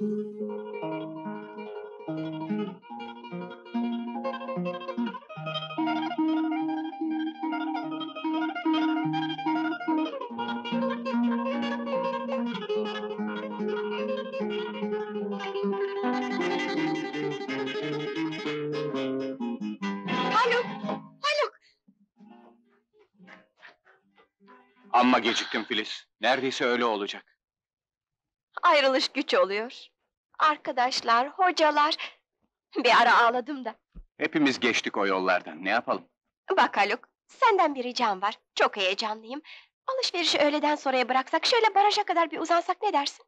Haluk! Haluk! Amma geciktim Filiz. Neredeyse öyle olacak. Ayrılış güç oluyor. Arkadaşlar, hocalar... Bir ara ağladım da. Hepimiz geçtik o yollardan. Ne yapalım? Bak Haluk, senden bir ricam var. Çok heyecanlıyım. Alışverişi öğleden sonraya bıraksak, şöyle baraja kadar bir uzansak ne dersin?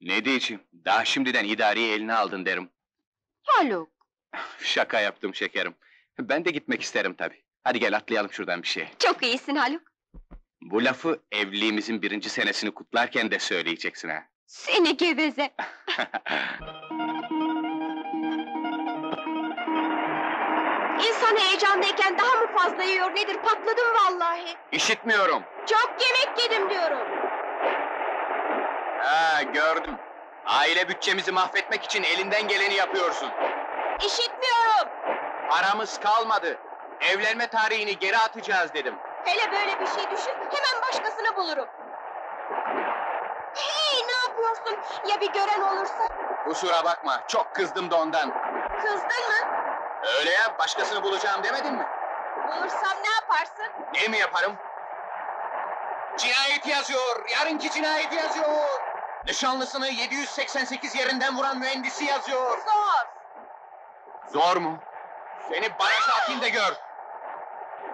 Ne diyeceğim? Daha şimdiden idareyi eline aldın derim. Haluk! Şaka yaptım şekerim. Ben de gitmek isterim tabii. Hadi gel atlayalım şuradan bir şeye. Çok iyisin Haluk. Bu lafı evliliğimizin birinci senesini kutlarken de söyleyeceksin ha. Seni geveze! İnsan heyecanlıyken daha mı fazla yiyor nedir? Patladım vallahi. İşitmiyorum. Çok yemek yedim diyorum. Ha gördüm. Aile bütçemizi mahvetmek için elinden geleni yapıyorsun. İşitmiyorum. Paramız kalmadı. Evlenme tarihini geri atacağız dedim. Hele böyle bir şey düşün, hemen başkasını bulurum. Hey, ne yapıyorsun? Ya bir gören olursa? Kusura bakma, çok kızdım da ondan. Kızdın mı? Öyle ya, başkasını bulacağım demedin mi? Bulursam ne yaparsın? Ne mi yaparım? Cinayet yazıyor, yarınki cinayet yazıyor. Nişanlısını 788 yerinden vuran mühendisi yazıyor. Zor. Zor mu? Seni bana atayım da gör.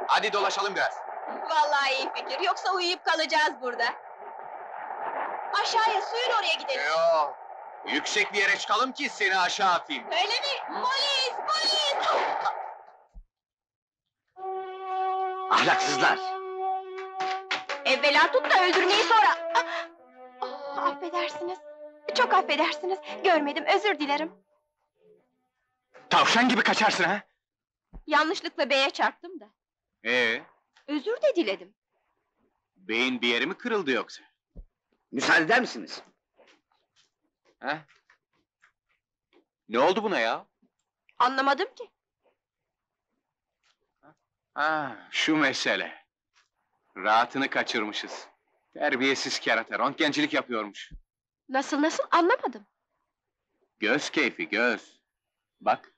Hadi dolaşalım biraz. Vallahi iyi fikir, yoksa uyuyup kalacağız burada. Aşağıya, suyun oraya gidelim. Yo, yüksek bir yere çıkalım ki seni aşağı atayım. Öyle mi? Polis, polis! Ahlaksızlar! Evvela tut da öldürmeyi sonra... Ah! Ah, affedersiniz. Çok affedersiniz. Görmedim, özür dilerim. Tavşan gibi kaçarsın ha? Yanlışlıkla beye çarptım da. Ee, Özür de diledim. beyin bir yeri mi kırıldı yoksa? Müsaade eder misiniz? Ha? Ne oldu buna ya? Anlamadım ki. Ha, şu mesele. Rahatını kaçırmışız. Terbiyesiz kerata, röntgencilik yapıyormuş. Nasıl nasıl anlamadım. Göz keyfi, göz. Bak.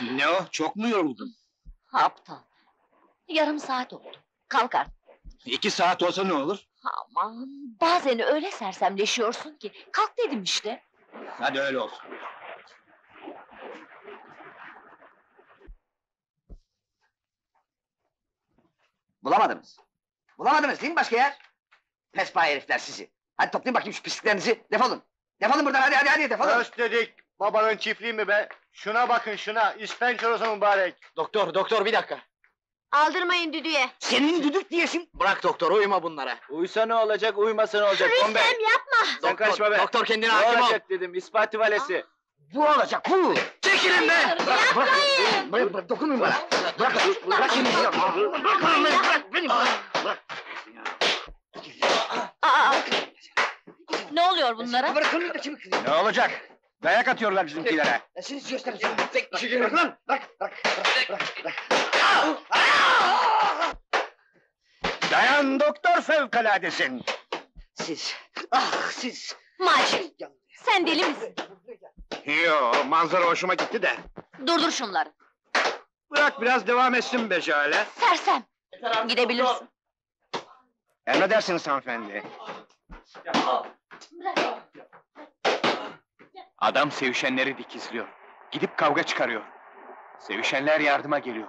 Ne o? Çok mu yoruldun? Aptal. Yarım saat oldu. Kalk artık. İki saat olsa ne olur? Aman bazen öyle sersemleşiyorsun ki. Kalk dedim işte. Hadi öyle olsun. Bulamadınız. Bulamadınız değil mi başka yer? Pespa herifler sizi. Hadi toplayın bakayım şu pisliklerinizi. Defolun. Defolun buradan hadi hadi hadi defolun. Öst dedik. Babanın çiftliği mi be? Şuna bakın şuna. İspençorosu mübarek. Doktor doktor bir dakika. Aldırmayın düdüğe. Senin düdük diyesin. Bırak doktor uyma bunlara. Uysa ne olacak, uymasa ne olacak? Bombe. yapma. Sen Doktor- karışma be. Doktor kendine Ne hakim ol. olacak dedim, ispati valesi. Bu olacak bu. Çekilin be. Bırak bırak. Bırak, bırak, dokunmayın bana. Bırak bırak şimdi. Bırak beni bırak beni. Bırak. Aa, ne oluyor bunlara? Bırakın. Ne olacak? Dayak atıyorlar bizimkilere. Siz göstereceğim. Bırak lan. Bırak bırak bırak bırak. bırak. Dayan doktor fevkaladesin. Siz. Ah siz. Macit, sen deli misin? Yo, manzara hoşuma gitti de. Durdur şunları. Bırak biraz devam etsin be Jale. Sersem. Gidebilirsin. Emredersiniz hanımefendi. Adam sevişenleri dikizliyor. Gidip kavga çıkarıyor. Sevişenler yardıma geliyor.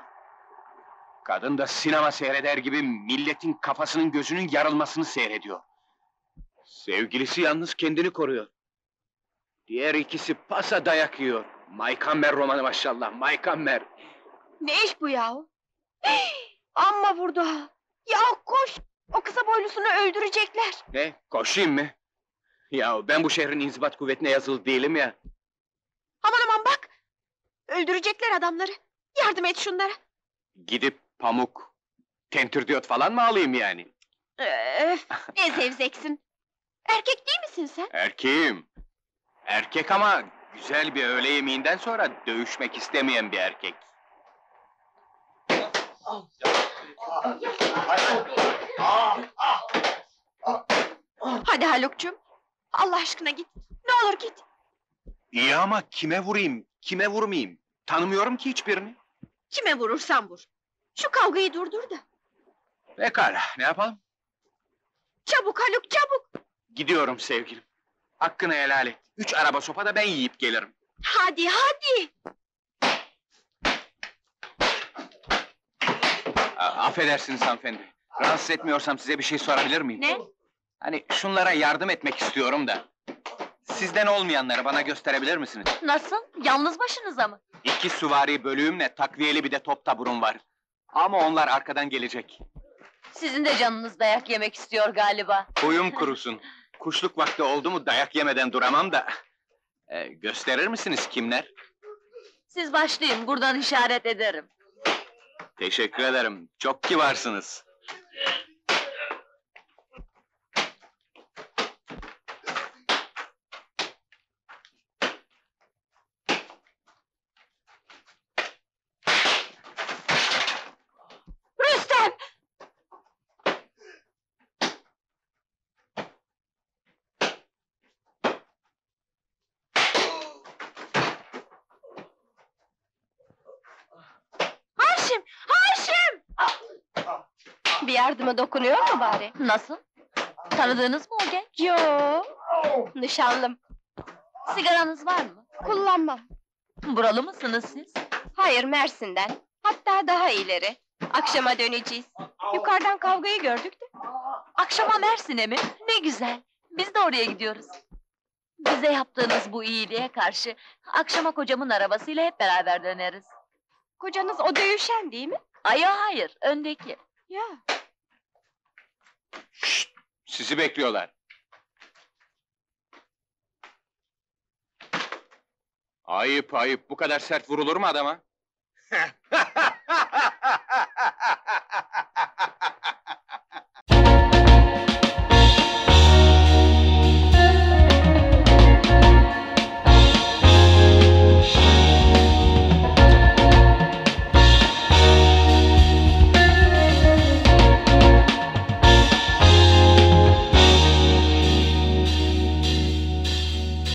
Kadın da sinema seyreder gibi milletin kafasının gözünün yarılmasını seyrediyor. Sevgilisi yalnız kendini koruyor. Diğer ikisi pasa dayak yiyor. Maykammer romanı maşallah, Maykammer. Ne iş bu yahu? Amma vurdu ha. Ya koş. O kısa boylusunu öldürecekler. Ne, koşayım mı? Ya ben bu şehrin inzibat kuvvetine yazılı değilim ya. Aman aman bak! Öldürecekler adamları. Yardım et şunlara. Gidip pamuk, tentürdiyot falan mı alayım yani? Öf, ne zevzeksin. Erkek değil misin sen? Erkeğim. Erkek ama güzel bir öğle yemeğinden sonra dövüşmek istemeyen bir erkek. Hadi Haluk'cum. Allah aşkına git. Ne olur git. İyi ama kime vurayım, kime vurmayayım? Tanımıyorum ki hiçbirini. Kime vurursan vur. Şu kavgayı durdur da. Pekala, ne yapalım? Çabuk Haluk çabuk. Gidiyorum sevgilim. Hakkını helal et. Üç araba sopa da ben yiyip gelirim. Hadi hadi. A- affedersiniz hanımefendi. Rahatsız etmiyorsam size bir şey sorabilir miyim? Ne? Hani şunlara yardım etmek istiyorum da. Sizden olmayanları bana gösterebilir misiniz? Nasıl? Yalnız başınıza mı? İki süvari bölüğümle takviyeli bir de top taburum var. Ama onlar arkadan gelecek. Sizin de canınız dayak yemek istiyor galiba. Huyum kurusun. Kuşluk vakti oldu mu dayak yemeden duramam da. Ee, gösterir misiniz kimler? Siz başlayın, buradan işaret ederim. Teşekkür ederim. Çok kibarsınız. Bir yardıma dokunuyor mu bari? Nasıl? Tanıdığınız mı o genç? Yo, nişanlım. Sigaranız var mı? Kullanmam. Buralı mısınız siz? Hayır, Mersin'den. Hatta daha ileri. Akşama döneceğiz. Yukarıdan kavgayı gördük de. Akşama Mersin'e mi? Ne güzel. Biz de oraya gidiyoruz. Bize yaptığınız bu iyiliğe karşı akşama kocamın arabasıyla hep beraber döneriz. Kocanız o dövüşen değil mi? Ay hayır, öndeki. Ya. Sizi bekliyorlar. Ayıp ayıp. Bu kadar sert vurulur mu adama?